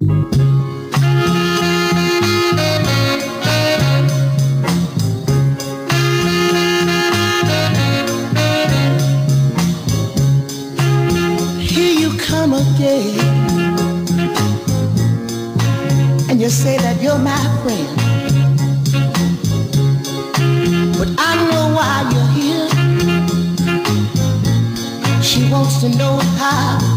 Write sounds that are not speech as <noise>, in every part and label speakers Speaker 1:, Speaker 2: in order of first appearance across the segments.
Speaker 1: Here you come again. And you say that you're my friend. But I know why you're here. She wants to know how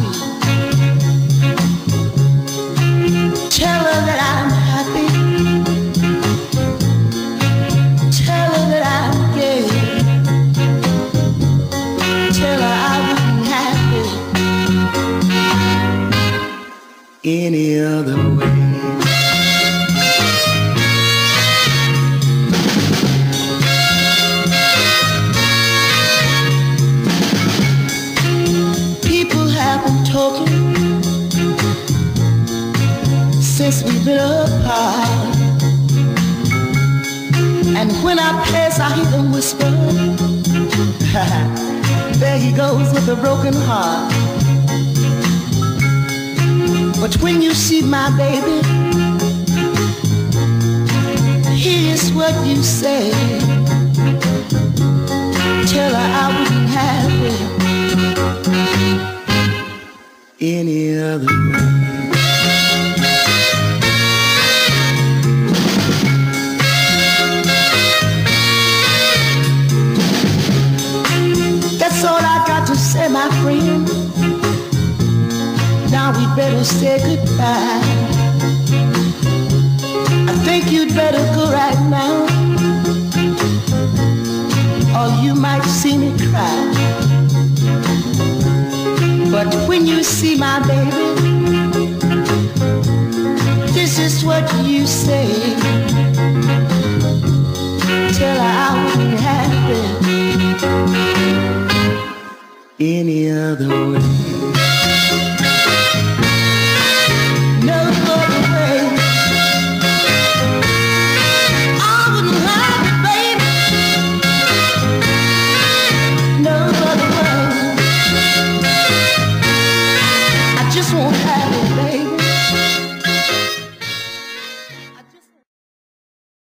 Speaker 1: any other way. People have been talking since we've been apart. And when I pass, I hear them whisper, <laughs> there he goes with a broken heart. But when you see my baby, here's what you say. Tell her I wouldn't have it any other way. That's all I got to say, my friend. Now we better say goodbye. I think you'd better go right now. Or you might see me cry. But when you see my baby, this is what you say. Tell her I wouldn't have it any other way. 说开我